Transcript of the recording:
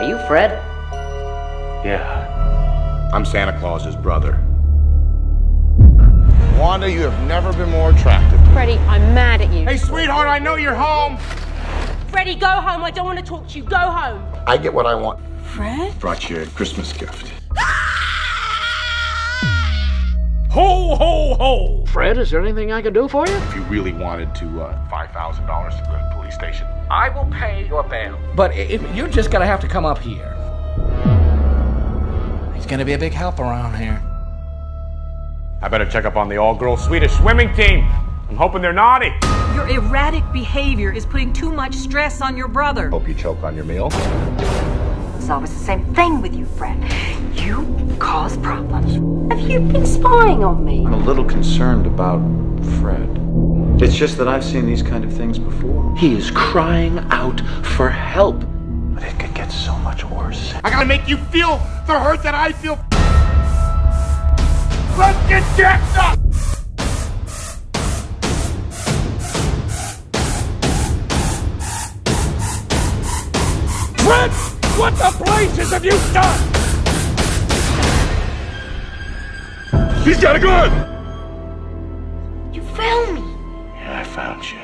Are you Fred? Yeah. I'm Santa Claus's brother. Wanda, you have never been more attractive. Freddie, I'm mad at you. Hey, sweetheart, I know you're home. Freddie, go home. I don't want to talk to you. Go home. I get what I want. Fred? Brought you a Christmas gift. Ho, ho, ho! Fred, is there anything I can do for you? If you really wanted to, uh, $5,000 to the police station. I will pay your bail. But if, you're just gonna have to come up here. He's gonna be a big help around here. I better check up on the all-girl Swedish swimming team. I'm hoping they're naughty. Your erratic behavior is putting too much stress on your brother. Hope you choke on your meal. It's always the same thing with you, Fred. You cause problems. Have you been spying on me? I'm a little concerned about Fred. It's just that I've seen these kind of things before. He is crying out for help. But it could get so much worse. I gotta make you feel the hurt that I feel. Let's get jacked up! Fred, what the blazes have you done? He's got a gun! You found me. Yeah, I found you.